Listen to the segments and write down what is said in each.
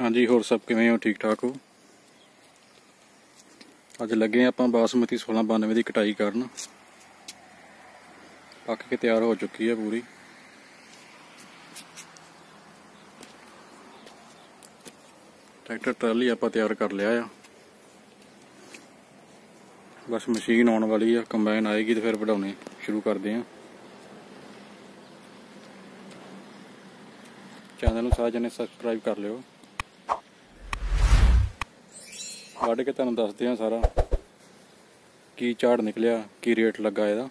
ਹਾਂਜੀ, ਹੋਰ ਸਭ ਕਿਵੇਂ ਹੋ? ਠੀਕ ਠਾਕ ਹੋ? ਅੱਜ ਲੱਗੇ ਆਪਾਂ ਬਾਸਮਤੀ 1692 ਦੀ ਕਟਾਈ ਕਰਨ। ਪੱਕ ਕੇ ਤਿਆਰ ਹੋ ਚੁੱਕੀ ਹੈ ਪੂਰੀ। ਟਰੈਕਟਰ ਟਰਾਲੀ ਆਪਾਂ ਤਿਆਰ ਕਰ ਲਿਆ ਆ। ਬਸ ਮਸ਼ੀਨ ਆਉਣ ਵਾਲੀ ਆ, ਕੰਬਾਈਨ ਆਏਗੀ ਤੇ ਫਿਰ ਵਢਾਉਣੇ ਸ਼ੁਰੂ ਕਰਦੇ ਆ। ਚੈਨਲ ਨੂੰ ਸਾਰੇ ਜਣੇ ਸਬਸਕ੍ਰਾਈਬ ਕਰ ਲਿਓ। ਵੱਢ ਕੇ ਤੁਹਾਨੂੰ ਦੱਸਦੇ ਹਾਂ ਸਾਰਾ। ਕੀ ਝਾੜ ਨਿਕਲਿਆ ਕੀ ਰੇਟ ਲੱਗਾ ਇਹਦਾ।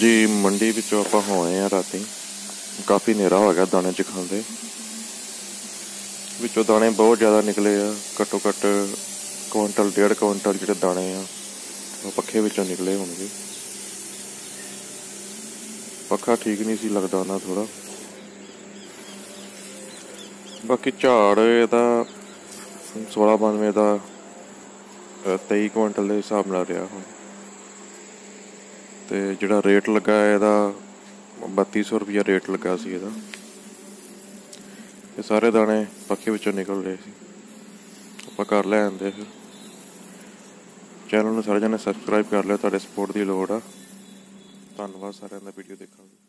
ਹਾਂਜੀ ਮੰਡੀ ਵਿੱਚੋਂ ਆਪਾਂ ਹੋਏ ਆ ਰਾਤੀ। ਕਾਫੀ ਹਨੇਰਾ ਹੋ ਗਿਆ ਦਾਣੇ ਚ ਖਾਂਦੇ ਵਿੱਚੋਂ ਦਾਣੇ ਬਹੁਤ ਜ਼ਿਆਦਾ ਨਿਕਲੇ ਆ। ਘੱਟੋ ਘੱਟ ਕੁਇੰਟਲ ਡੇਢ ਕੁਇੰਟਲ ਜਿਹੜੇ ਦਾਣੇ ਆ ਉਹ ਪੱਖੇ ਵਿੱਚੋਂ ਨਿਕਲੇ ਹੋਣਗੇ। ਪੱਖਾ ਠੀਕ ਨਹੀਂ ਸੀ ਲੱਗਦਾ ਨਾ ਥੋੜਾ ਬਾਕੀ ਝਾੜ ਇਹਦਾ 16 92 ਦਾ ਅ, 23 ਕੁਇੰਟਲ ਦੇ ਹਿਸਾਬ ਨਾਲ ਰਿਹਾ ਹੁਣ। ਤੇ ਜਿਹੜਾ ਰੇਟ ਲੱਗਾ ਹੈ ਇਹਦਾ 3200 ਰੁਪਿਆ ਰੇਟ ਲੱਗਾ ਸੀ ਇਹਦਾ। ਇਹ ਸਾਰੇ ਦਾਣੇ ਪੱਖੇ ਵਿੱਚੋਂ ਨਿਕਲ ਰਹੇ ਸੀ। ਆਪਾਂ ਕਰ ਲੈ ਆਂਦੇ ਫਿਰ ਚੈਨਲ ਨੂੰ ਸਾਰੇ ਜਣੇ ਸਬਸਕ੍ਰਾਈਬ ਕਰ ਲਿਓ, ਤੁਹਾਡੇ ਸਪੋਰਟ ਦੀ ਲੋੜ ਆ। ਧੰਨਵਾਦ ਸਾਰਿਆਂ ਦਾ ਵੀਡੀਓ ਦੇਖਣ ਲਈ।